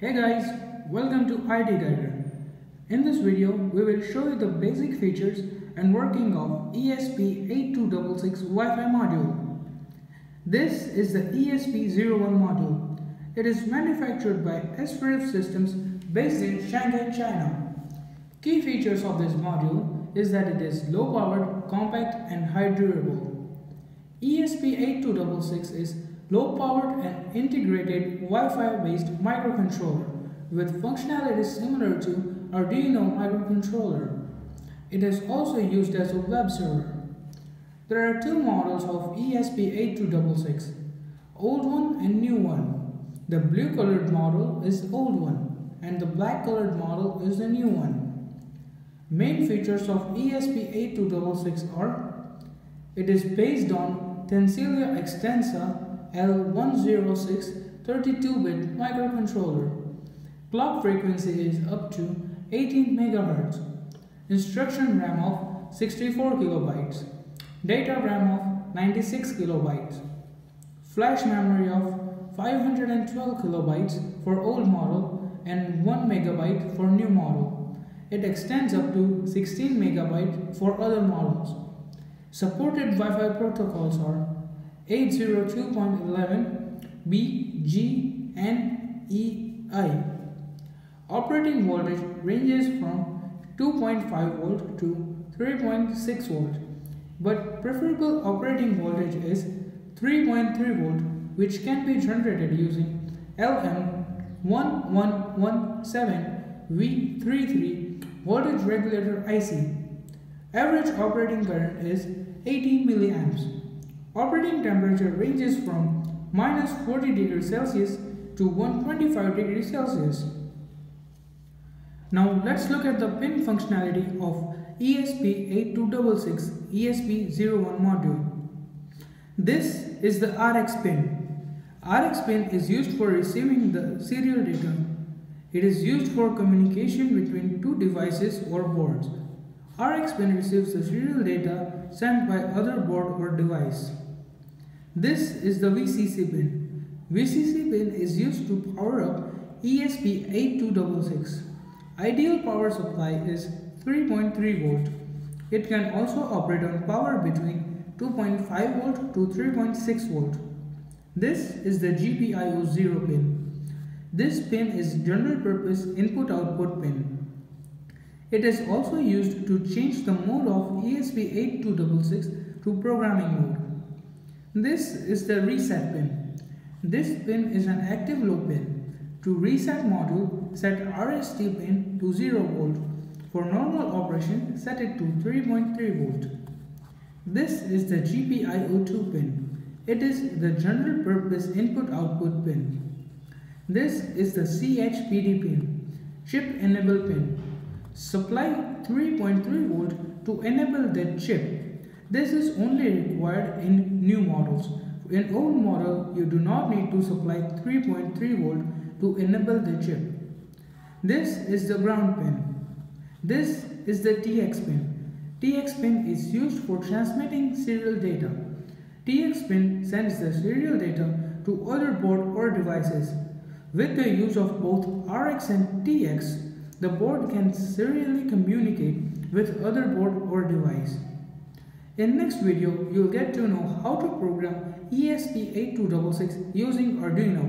Hey guys, welcome to IoT Guider. In this video, we will show you the basic features and working of ESP8266 Wi-Fi module. This is the ESP01 module. It is manufactured by Espressif Systems based in Shanghai, China. Key features of this module is that it is low powered, compact and high durable. ESP8266 is low powered and integrated Wi-Fi based microcontroller with functionality similar to Arduino microcontroller. It is also used as a web server. There are two models of ESP8266, old one and new one. The blue colored model is old one and the black colored model is the new one. Main features of ESP8266 are it is based on Tensilica Xtensa L106 32-bit microcontroller. Clock frequency is up to 18 MHz. Instruction RAM of 64 KB. Data RAM of 96 KB. Flash memory of 512 KB for old model and 1 MB for new model. It extends up to 16 MB for other models. Supported Wi-Fi protocols are 802.11 B, G, and E, I. Operating voltage ranges from 2.5 volt to 3.6 volt, but preferable operating voltage is 3.3 volt, which can be generated using LM1117V33 voltage regulator IC. Average operating current is 80 milliamps. Operating temperature ranges from minus 40 degrees Celsius to 125 degrees Celsius. Now let's look at the pin functionality of ESP8266 ESP01 module. This is the RX pin. RX pin is used for receiving the serial data. It is used for communication between two devices or boards. RX pin receives the serial data sent by other board or device. This is the VCC pin. VCC pin is used to power up ESP8266. Ideal power supply is 3.3 volt. It can also operate on power between 2.5 volt to 3.6 volt. This is the GPIO 0 pin. This pin is general purpose input output pin. It is also used to change the mode of ESP8266 to programming mode. This is the reset pin. This pin is an active low pin. To reset module, set RST pin to 0 volt. For normal operation, set it to 3.3 volt. This is the GPIO2 pin. It is the general purpose input output pin. This is the CHPD pin, chip enable pin. Supply 3.3 volt to enable the chip. This is only required in new models. In old model, you do not need to supply 3.3 volt to enable the chip. This is the ground pin. This is the TX pin. TX pin is used for transmitting serial data. TX pin sends the serial data to other board or devices. With the use of both RX and TX, the board can serially communicate with other board or device. In next video, you'll get to know how to program ESP8266 using Arduino.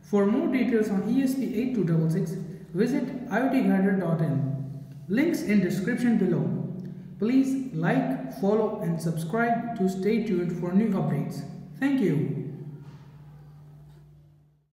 For more details on ESP8266, visit iotguider.in. Links in description below. Please like, follow and subscribe to stay tuned for new updates. Thank you.